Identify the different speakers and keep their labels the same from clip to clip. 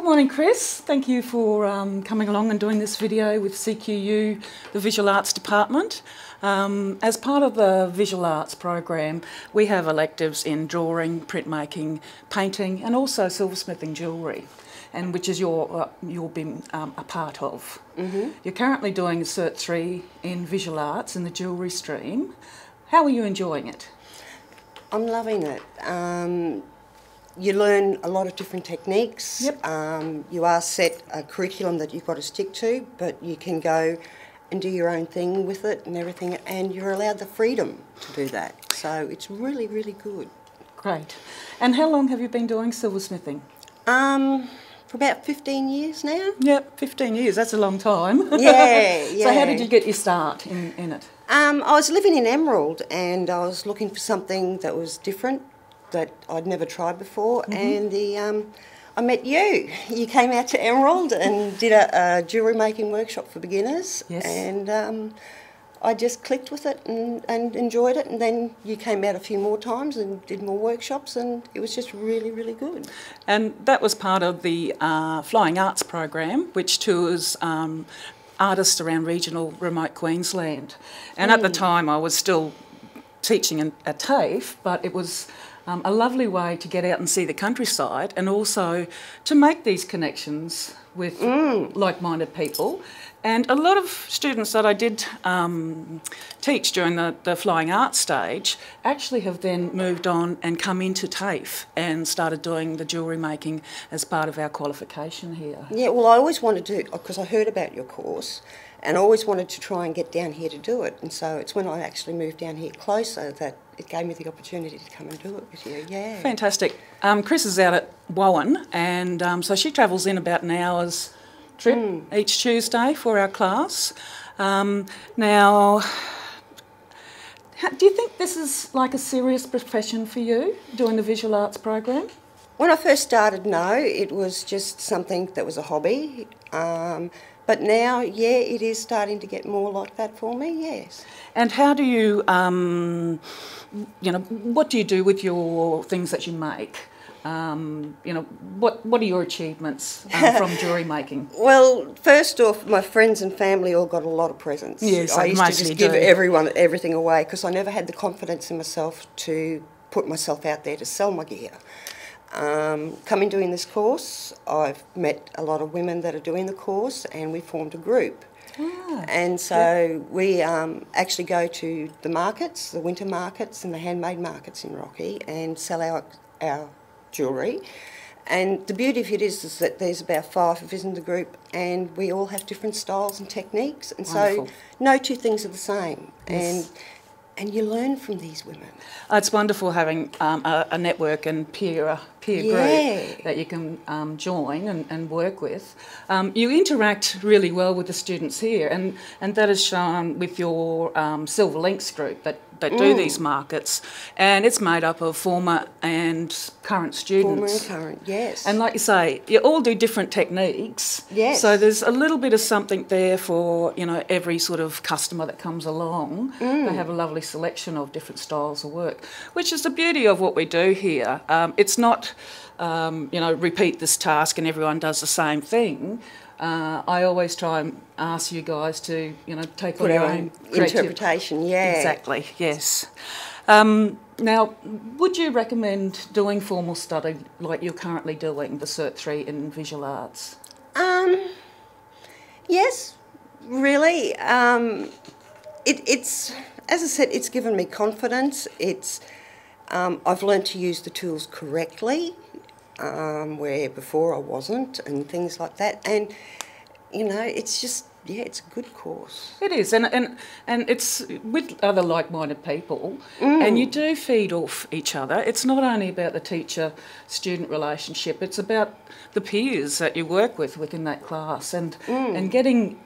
Speaker 1: Good morning, Kris. Thank you for um, coming along and doing this video with CQU, the Visual Arts Department. Um, as part of the Visual Arts program, we have electives in drawing, printmaking, painting, and also silversmithing jewellery, and which is your uh, you've been um, a part of. Mm-hmm. You're currently doing Cert Three in Visual Arts in the jewellery stream. How are you enjoying it?
Speaker 2: I'm loving it. You learn a lot of different techniques.
Speaker 1: Yep.
Speaker 2: Um, you are set a curriculum that you've got to stick to, but you can go and do your own thing with it and everything, and you're allowed the freedom to do that. So it's really, really good.
Speaker 1: Great. And how long have you been doing silversmithing?
Speaker 2: Um, for about 15 years now.
Speaker 1: Yep, 15 years, that's a long time.
Speaker 2: Yeah,
Speaker 1: So, how did you get your start in, in it?
Speaker 2: Um, I was living in Emerald and I was looking for something that was different that I'd never tried before.
Speaker 1: Mm-hmm.
Speaker 2: And the um, I met you. You came out to Emerald and did a, a jewellery making workshop for beginners.
Speaker 1: Yes.
Speaker 2: And um, I just clicked with it and, and enjoyed it. And then you came out a few more times and did more workshops, and it was just really, really good.
Speaker 1: And that was part of the uh, Flying Arts program, which tours um, artists around regional remote Queensland. And at the time, I was still teaching in, at TAFE, but it was um, a lovely way to get out and see the countryside and also to make these connections with like minded people. And a lot of students that I did um, teach during the, the flying arts stage actually have then moved on and come into TAFE and started doing the jewellery making as part of our qualification here.
Speaker 2: Yeah, well, I always wanted to, because I heard about your course, and I always wanted to try and get down here to do it. And so it's when I actually moved down here closer that it gave me the opportunity to come and do it with you. Yeah.
Speaker 1: Fantastic. Um, Kris is out at Wowan, and um, so she travels in about an hour's trip each Tuesday for our class. Um, now, how, do you think this is like a serious profession for you, doing the visual arts program?
Speaker 2: When I first started, no, it was just something that was a hobby. Um, but now, yeah, it is starting to get more like that for me, yes.
Speaker 1: And how do you, um, you know, what do you do with your things that you make? Um, you know, what what are your achievements um, from jewellery making?
Speaker 2: Well, first off, my friends and family all got a lot of presents.
Speaker 1: Yes,
Speaker 2: I used to just give
Speaker 1: do.
Speaker 2: everyone everything away because I never had the confidence in myself to put myself out there to sell my gear. Um, coming doing this course, I've met a lot of women that are doing the course, and we formed a group.
Speaker 1: Ah,
Speaker 2: And so we um, actually go to the markets, the winter markets and the handmade markets in Rocky, and sell our our jewellery. And the beauty of it is, is that there's about five of us in the group, and we all have different styles and techniques, and
Speaker 1: Wonderful.
Speaker 2: so no two things are the same.
Speaker 1: Yes.
Speaker 2: And and you learn from these women.
Speaker 1: Uh, It's wonderful having um, a, a network and peer peer
Speaker 2: Yeah.
Speaker 1: group that you can um, join and, and work with. Um, you interact really well with the students here, and, and that is shown with your um, Silver Links group that, that
Speaker 2: Mm.
Speaker 1: do these markets, and it's made up of former and current students.
Speaker 2: Former and current, yes.
Speaker 1: And like you say, you all do different techniques.
Speaker 2: Yes.
Speaker 1: So there's a little bit of something there for you know every sort of customer that comes along.
Speaker 2: Mm.
Speaker 1: They have a lovely selection of different styles of work, which is the beauty of what we do here. Um, it's not um, you know repeat this task and everyone does the same thing. Uh, I always try and ask you guys to you know take
Speaker 2: Put
Speaker 1: on your own
Speaker 2: own interpretation, yeah.
Speaker 1: Exactly, yes. Um, now, would you recommend doing formal study like you're currently doing, the Cert 3 in visual arts?
Speaker 2: Um, yes, really. Um, it, it's as I said, it's given me confidence. It's um, I've learned to use the tools correctly, um, where before I wasn't, and things like that. And you know, it's just yeah, it's a good course.
Speaker 1: It is, and, and, and it's with other like minded people, and you do feed off each other. It's not only about the teacher student relationship, it's about the peers that you work with within that class and, and getting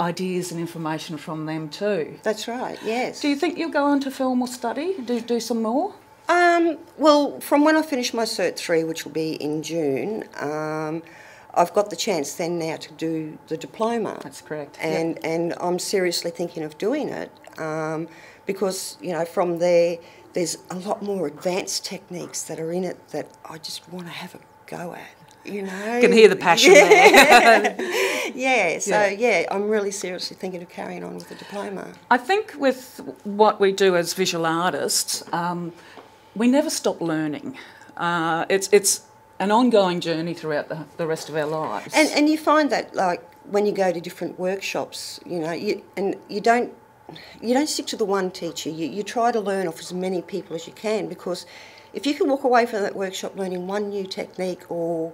Speaker 1: ideas and information from them too.
Speaker 2: That's right. Yes.
Speaker 1: Do you think you'll go on to film or study, do, do some more?
Speaker 2: Um, well, from when I finish my Cert 3, which will be in June, um, I've got the chance then now to do the diploma.
Speaker 1: That's correct,
Speaker 2: And, and I'm seriously thinking of doing it um, because, you know, from there, there's a lot more advanced techniques that are in it that I just want to have a go at. you know.
Speaker 1: Can hear the passion
Speaker 2: yeah.
Speaker 1: there.
Speaker 2: yeah, so
Speaker 1: Yeah.
Speaker 2: yeah. I'm really seriously thinking of carrying on with the diploma.
Speaker 1: I think with what we do as visual artists, um, we never stop learning. Uh, it's it's an ongoing journey throughout the, the rest of our lives.
Speaker 2: And and you find that like when you go to different workshops, you know, you and you don't you don't stick to the one teacher. You you try to learn off as many people as you can because if you can walk away from that workshop learning one new technique or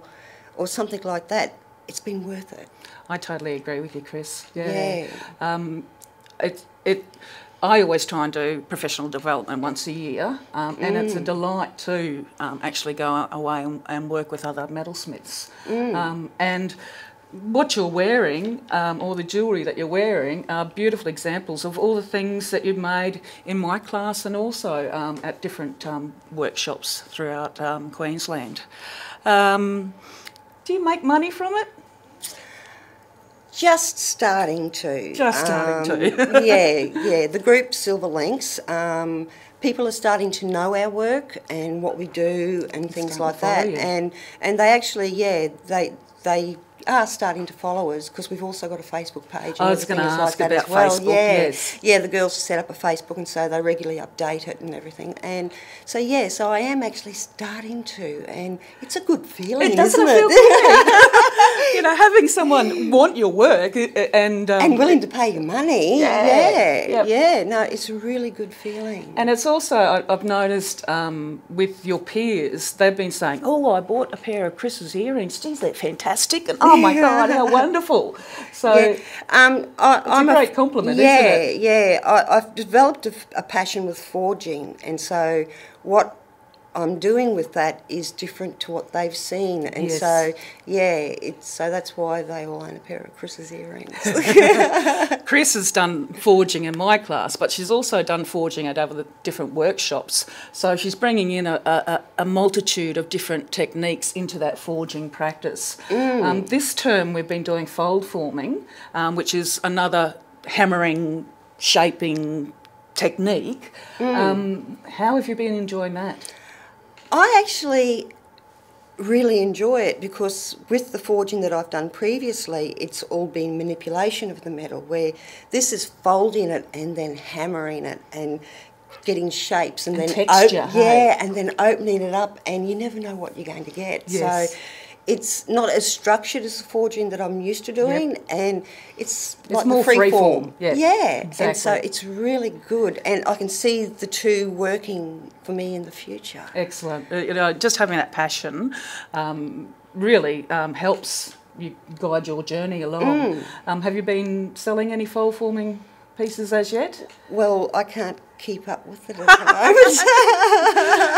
Speaker 2: or something like that, it's been worth it.
Speaker 1: I totally agree with you, Kris. Yeah.
Speaker 2: Yeah.
Speaker 1: Um, it, it, I always try and do professional development once a year, um, and it's a delight to um, actually go away and, and work with other metalsmiths. Um, and what you're wearing, um, or the jewellery that you're wearing, are beautiful examples of all the things that you've made in my class and also um, at different um, workshops throughout um, Queensland. Um, do you make money from it?
Speaker 2: Just starting to.
Speaker 1: Just starting
Speaker 2: to. yeah, yeah. The group Silver Links, um, people are starting to know our work and what we do and things like that.
Speaker 1: you.
Speaker 2: And and they actually, yeah, they they are starting to follow us because we've also got a Facebook page. And
Speaker 1: I was gonna
Speaker 2: is
Speaker 1: ask
Speaker 2: like that
Speaker 1: about
Speaker 2: well.
Speaker 1: Facebook,
Speaker 2: Yeah,
Speaker 1: yes.
Speaker 2: yeah. The girls set up a Facebook and so they regularly update it and everything. And so yeah, so I am actually starting to, and it's a good feeling,
Speaker 1: It doesn't
Speaker 2: isn't
Speaker 1: it feel
Speaker 2: it?
Speaker 1: you know, having someone want your work uh, and um,
Speaker 2: and willing to pay you money.
Speaker 1: Yeah,
Speaker 2: Yeah,
Speaker 1: yep.
Speaker 2: yeah. No, it's a really good feeling.
Speaker 1: And it's also, I- I've noticed um, with your peers, they've been saying, Oh, I bought a pair of Kris's earrings. Geez, they're fantastic. And oh my God, how wonderful. So,
Speaker 2: yeah, um, I,
Speaker 1: a
Speaker 2: I'm
Speaker 1: great compliment,
Speaker 2: yeah,
Speaker 1: isn't it?
Speaker 2: Yeah, I, I've developed a passion with forging, and so what I'm doing with that is different to what they've seen, and
Speaker 1: Yes.
Speaker 2: so yeah, it's so that's why they all own a pair of Kris's earrings.
Speaker 1: Kris has done forging in my class, but she's also done forging at other different workshops. So she's bringing in a, a, a multitude of different techniques into that forging practice. Um, this term we've been doing fold forming, um, which is another hammering, shaping technique. Um, how have you been enjoying that?
Speaker 2: I actually really enjoy it because with the forging that I've done previously, it's all been manipulation of the metal, where this is folding it and then hammering it and getting shapes and,
Speaker 1: And
Speaker 2: then
Speaker 1: texture, hey?
Speaker 2: yeah, and then opening it up, and you never know what you're going to get.
Speaker 1: Yes.
Speaker 2: So. It's not as structured as the forging that I'm used to doing, and it's, like
Speaker 1: more
Speaker 2: the free
Speaker 1: free
Speaker 2: form.
Speaker 1: form, yeah,
Speaker 2: yeah, and so it's really good, and I can see the two working for me in the future.
Speaker 1: Excellent. Uh, You know, just having that passion um, really um, helps you guide your journey along. Um, have you been selling any fold forming pieces as yet?
Speaker 2: Well, I can't keep up with it at the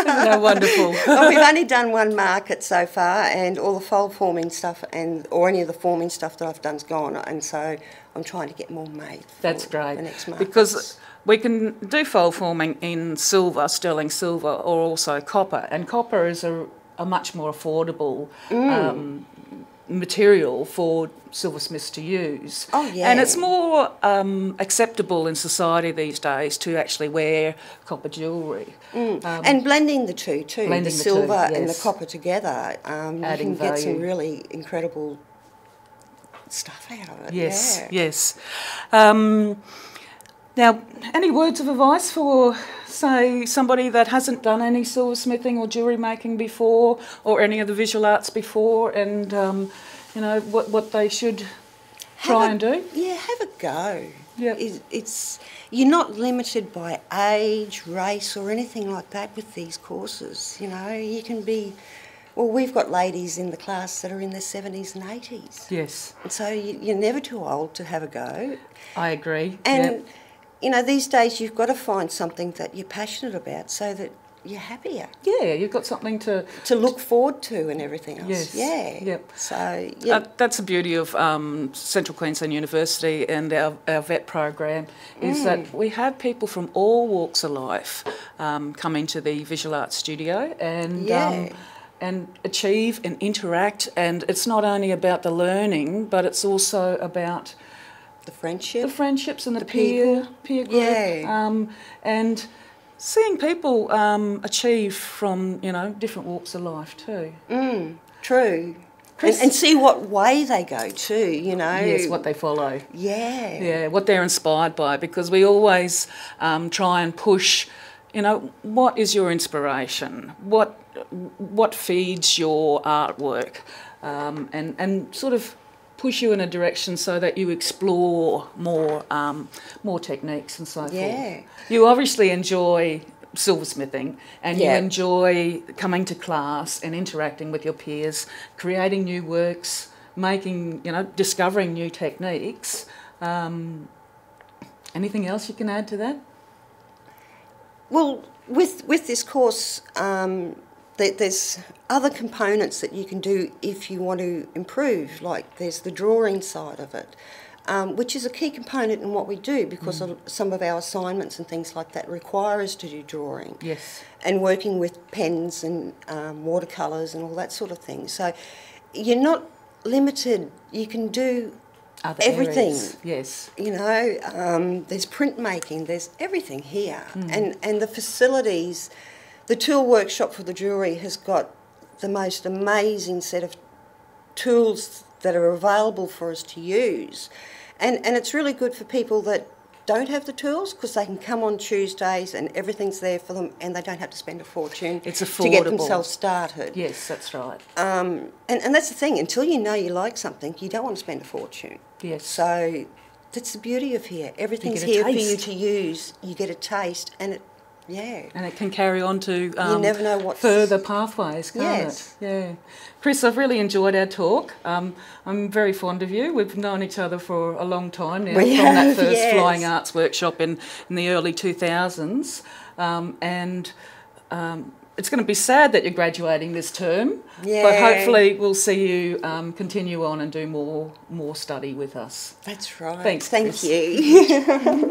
Speaker 2: moment.
Speaker 1: no, wonderful.
Speaker 2: Well, we've only done one market so far, and all the fold forming stuff and or any of the forming stuff that I've done's gone, and so I'm trying to get more made.
Speaker 1: That's great.
Speaker 2: The next market.
Speaker 1: Because we can do fold forming in silver, sterling silver, or also copper. And copper is a, a much more affordable
Speaker 2: Mm.
Speaker 1: um, material for silversmiths to use.
Speaker 2: Oh, yeah.
Speaker 1: And it's more um, acceptable in society these days to actually wear copper jewellery. Um,
Speaker 2: and blending the two too, the
Speaker 1: the two,
Speaker 2: silver and the copper together, um, you can get some really incredible stuff out of it.
Speaker 1: Yes,
Speaker 2: yeah.
Speaker 1: yes. Now, any words of advice for, say, somebody that hasn't done any silversmithing or jewellery making before, or any of the visual arts before, and um, you know what what they should try
Speaker 2: Have
Speaker 1: and do?
Speaker 2: Yeah, have a go.
Speaker 1: Yep.
Speaker 2: It's, it's you're not limited by age, race, or anything like that with these courses. You know, you can be. Well, we've got ladies in the class that are in their seventies and eighties,
Speaker 1: Yes,
Speaker 2: so you, you're never too old to have a go.
Speaker 1: I agree.
Speaker 2: And
Speaker 1: Yep.
Speaker 2: You know, these days you've got to find something that you're passionate about, so that you're happier
Speaker 1: yeah, you've got something to.
Speaker 2: to look forward to and everything else.
Speaker 1: Yes.
Speaker 2: Yeah.
Speaker 1: Yep.
Speaker 2: So yeah.
Speaker 1: Uh, that's the beauty of um, Central Queensland University and our, our VET program is
Speaker 2: Mm.
Speaker 1: that we have people from all walks of life um, come into the visual arts studio and
Speaker 2: Yeah.
Speaker 1: um, and achieve and interact. And it's not only about the learning, but it's also about
Speaker 2: the friendship.
Speaker 1: the friendships and the,
Speaker 2: The
Speaker 1: peer
Speaker 2: people.
Speaker 1: peer group,
Speaker 2: Yeah.
Speaker 1: um, and seeing people um, achieve from you know different walks of life too.
Speaker 2: Mm, true. and, and see what way they go too. You know,
Speaker 1: Yes, what they follow.
Speaker 2: yeah,
Speaker 1: Yeah, what they're inspired by, because we always um, try and push. You know, what is your inspiration? What what feeds your artwork, um, and and sort of push you in a direction so that you explore more um, more techniques and so
Speaker 2: Yeah.
Speaker 1: forth. You obviously enjoy silversmithing and
Speaker 2: Yeah.
Speaker 1: you enjoy coming to class and interacting with your peers, creating new works, making you know discovering new techniques. Um, anything else you can add to that?
Speaker 2: Well, with with this course, um, there's other components that you can do if you want to improve. Like there's the drawing side of it, um, which is a key component in what we do because of some of our assignments and things like that require us to do drawing.
Speaker 1: Yes.
Speaker 2: and working with pens and um, watercolours and all that sort of thing. So you're not limited. You can do
Speaker 1: Other
Speaker 2: everything.
Speaker 1: areas, Yes.
Speaker 2: You know, um, there's printmaking. There's everything here, and and the facilities. The tool workshop for the jewellery has got the most amazing set of tools that are available for us to use, and and it's really good for people that don't have the tools because they can come on Tuesdays and everything's there for them and they don't have to spend a fortune
Speaker 1: It's
Speaker 2: to get themselves started.
Speaker 1: Yes, that's right.
Speaker 2: Um, and, and that's the thing, until you know you like something, you don't want to spend a fortune.
Speaker 1: Yes.
Speaker 2: So that's the beauty of here. Everything's here for you to use. You get a taste, and it, yeah.
Speaker 1: and it can carry on to um,
Speaker 2: never know what's-
Speaker 1: further pathways, can't
Speaker 2: Yes.
Speaker 1: it? Yeah. Kris, I've really enjoyed our talk. Um, I'm very fond of you. We've known each other for a long time now,
Speaker 2: We
Speaker 1: from that first
Speaker 2: yes.
Speaker 1: flying arts workshop in, in the early 2000s. Um, and um, it's going to be sad that you're graduating this term,
Speaker 2: yeah.
Speaker 1: but hopefully we'll see you um, continue on and do more more study with us.
Speaker 2: That's right.
Speaker 1: Thanks,
Speaker 2: Thank
Speaker 1: Kris.
Speaker 2: you.